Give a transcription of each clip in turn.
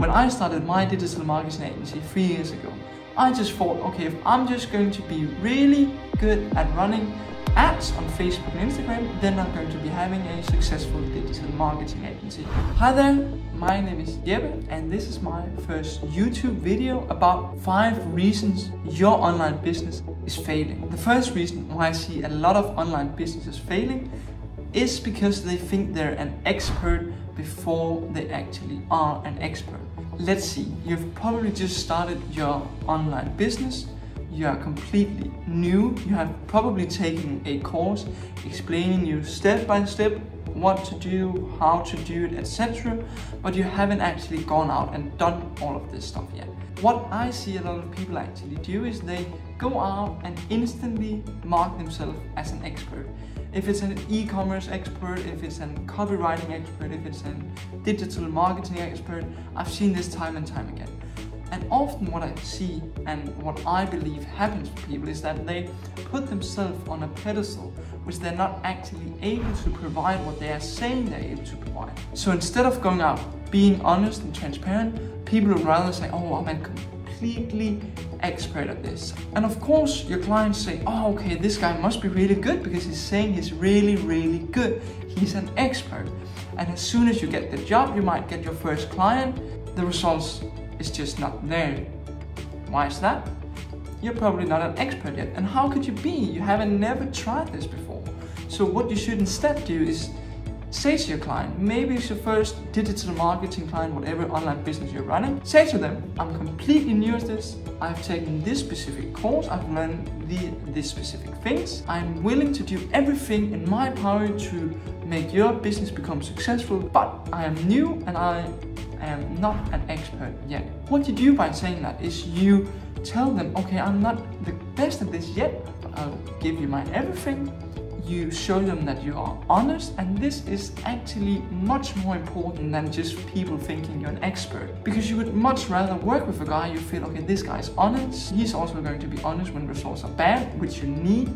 When I started my digital marketing agency three years ago, I just thought, okay, if I'm just going to be really good at running ads on Facebook and Instagram, then I'm going to be having a successful digital marketing agency. Hi there, my name is Jeppe and this is my first YouTube video about 5 reasons your online business is failing. The first reason why I see a lot of online businesses failing is because they think they're an expert before they actually are an expert. Let's see, you've probably just started your online business you are completely new. You have probably taken a course explaining you step by step what to do, how to do it, etc. But you haven't actually gone out and done all of this stuff yet. What I see a lot of people actually do is they go out and instantly mark themselves as an expert. If it's an e-commerce expert, if it's a copywriting expert, if it's a digital marketing expert, I've seen this time and time again. And often what I see and what I believe happens for people is that they put themselves on a pedestal which they're not actually able to provide what they are saying they're able to provide. So instead of going out being honest and transparent, people would rather say, oh, I'm a completely expert at this. And of course, your clients say, oh, okay, this guy must be really good because he's saying he's really, really good. He's an expert. And as soon as you get the job, you might get your first client. The results is just not there. Why is that? You're probably not an expert yet. And how could you be? You haven't never tried this before. So what you should instead do is say to your client, maybe it's your first digital marketing client, whatever online business you're running, say to them, I'm completely new at this, I've taken this specific course, I've learned the, these specific things, I'm willing to do everything in my power to make your business become successful, but I am new and I am not an expert yet. What you do by saying that is you tell them, okay, I'm not the best at this yet, but I'll give you my everything. You show them that you are honest, and this is actually much more important than just people thinking you're an expert. Because you would much rather work with a guy you feel, okay, this guy is honest, he's also going to be honest when results are bad, which you need.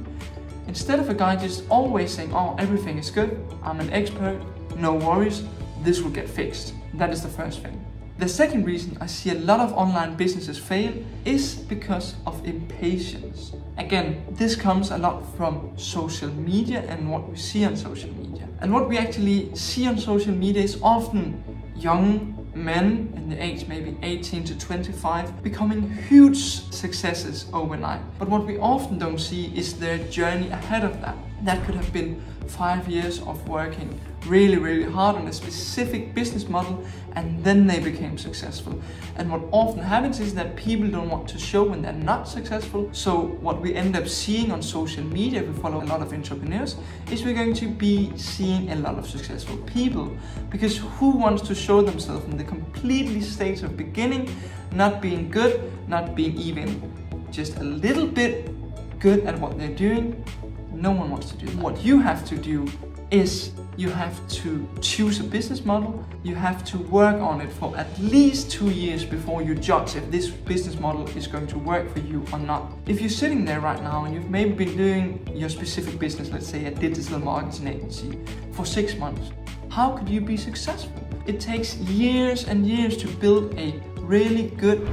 Instead of a guy just always saying, oh, everything is good, I'm an expert, no worries, this will get fixed. That is the first thing. The second reason I see a lot of online businesses fail is because of impatience. Again, this comes a lot from social media and what we see on social media. And what we actually see on social media is often young men in the age maybe 18 to 25 becoming huge successes overnight. But what we often don't see is their journey ahead of that. That could have been five years of working really, really hard on a specific business model and then they became successful. And what often happens is that people don't want to show when they're not successful. So what we end up seeing on social media, if we follow a lot of entrepreneurs, is we're going to be seeing a lot of successful people. Because who wants to show themselves in the completely stage of beginning, not being good, not being even just a little bit good at what they're doing, no one wants to do that. What you have to do is you have to choose a business model. You have to work on it for at least two years before you judge if this business model is going to work for you or not. If you're sitting there right now and you've maybe been doing your specific business, let's say a digital marketing agency, for six months, how could you be successful? It takes years and years to build a really good,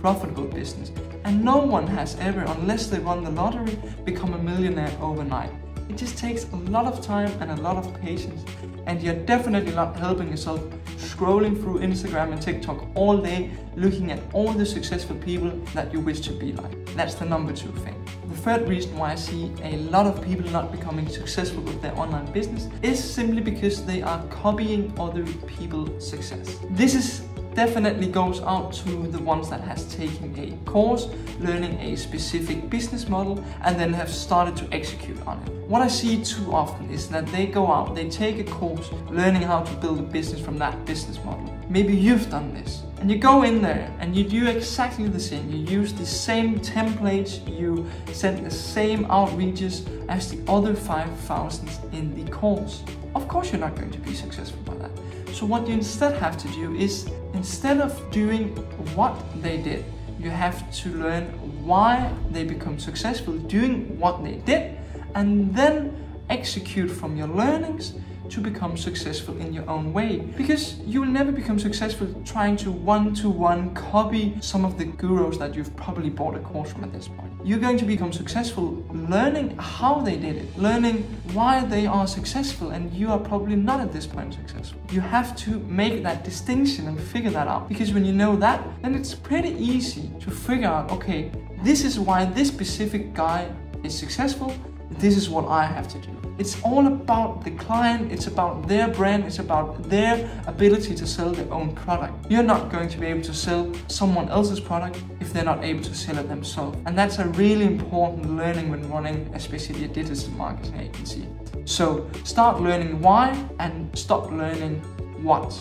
profitable business. And no one has ever, unless they won the lottery, become a millionaire overnight. It just takes a lot of time and a lot of patience. And you're definitely not helping yourself scrolling through Instagram and TikTok all day, looking at all the successful people that you wish to be like. That's the number two thing. The third reason why I see a lot of people not becoming successful with their online business is simply because they are copying other people's success. This is definitely goes out to the ones that has taken a course, learning a specific business model, and then have started to execute on it. What I see too often is that they go out, they take a course, learning how to build a business from that business model. Maybe you've done this. And you go in there and you do exactly the same. You use the same templates, you send the same outreaches as the other 5,000 in the course. Of course you're not going to be successful by that. So what you instead have to do is, instead of doing what they did, you have to learn why they become successful doing what they did and then execute from your learnings to become successful in your own way. Because you will never become successful trying to one-to-one copy some of the gurus that you've probably bought a course from at this point. You're going to become successful learning how they did it, learning why they are successful, and you are probably not at this point successful. You have to make that distinction and figure that out. Because when you know that, then it's pretty easy to figure out, okay, this is why this specific guy is successful, this is what I have to do. It's all about the client, it's about their brand, it's about their ability to sell their own product. You're not going to be able to sell someone else's product if they're not able to sell it themselves. And that's a really important learning when running, especially a digital marketing agency. So start learning why and stop learning what.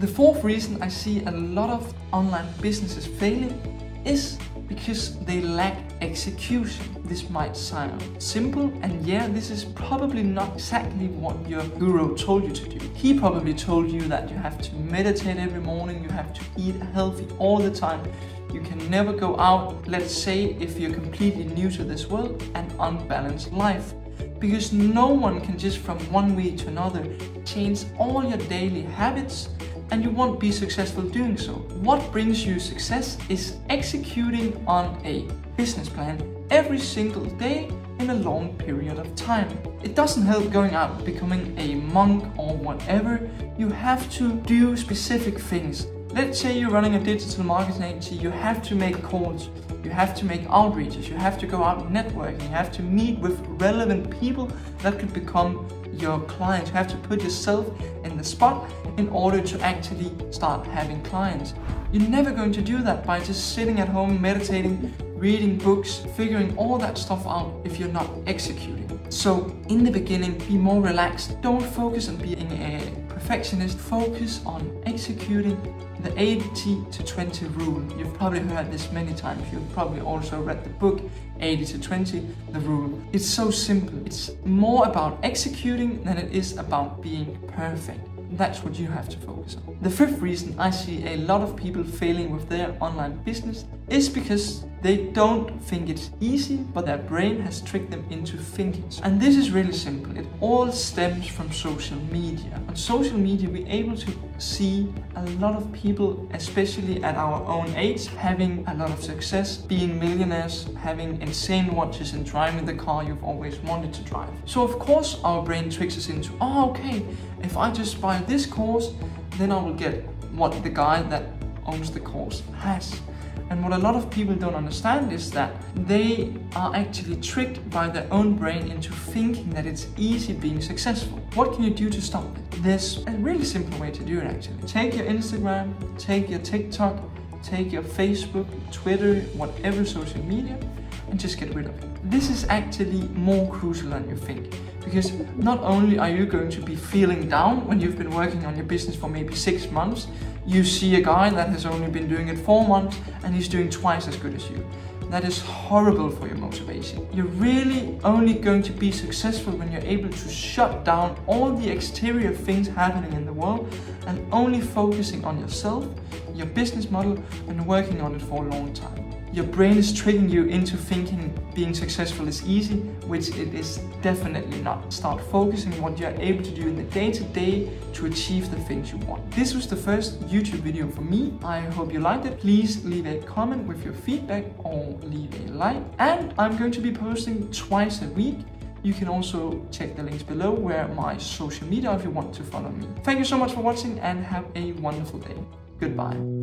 The fourth reason I see a lot of online businesses failing is because they lack execution. This might sound simple, and yeah, this is probably not exactly what your guru told you to do. He probably told you that you have to meditate every morning, you have to eat healthy all the time. You can never go out, let's say, if you're completely new to this world, an unbalanced life because no one can just from one week to another change all your daily habits and you won't be successful doing so. What brings you success is executing on a business plan every single day in a long period of time. It doesn't help going out becoming a monk or whatever. You have to do specific things. Let's say you're running a digital marketing agency, you have to make calls, you have to make outreaches, you have to go out networking, you have to meet with relevant people that could become your clients. You have to put yourself in the spot in order to actually start having clients. You're never going to do that by just sitting at home, meditating, reading books, figuring all that stuff out if you're not executing. So, in the beginning, be more relaxed. Don't focus on being a perfectionist. Focus on executing the 80 to 20 rule. You've probably heard this many times. You've probably also read the book 80 to 20, the rule. It's so simple. It's more about executing than it is about being perfect. That's what you have to focus on. The fifth reason I see a lot of people failing with their online business is because they don't think it's easy, but their brain has tricked them into thinking. And this is really simple. It all stems from social media. On social media, we're able to see a lot of people, especially at our own age, having a lot of success, being millionaires, having insane watches, and driving the car you've always wanted to drive. So, of course, our brain tricks us into, oh, okay, if I just buy this course, then I will get what the guy that owns the course has. And what a lot of people don't understand is that they are actually tricked by their own brain into thinking that it's easy being successful. What can you do to stop it? There's a really simple way to do it actually. Take your Instagram, take your TikTok, take your Facebook, Twitter, whatever social media, and just get rid of it. This is actually more crucial than you think because not only are you going to be feeling down when you've been working on your business for maybe six months, you see a guy that has only been doing it four months and he's doing twice as good as you. That is horrible for your motivation. You're really only going to be successful when you're able to shut down all the exterior things happening in the world and only focusing on yourself, your business model, and working on it for a long time your brain is tricking you into thinking being successful is easy, which it is definitely not. Start focusing on what you're able to do in the day to day to achieve the things you want. This was the first YouTube video for me. I hope you liked it. Please leave a comment with your feedback or leave a like. And I'm going to be posting twice a week. You can also check the links below where my social media if you want to follow me. Thank you so much for watching and have a wonderful day. Goodbye.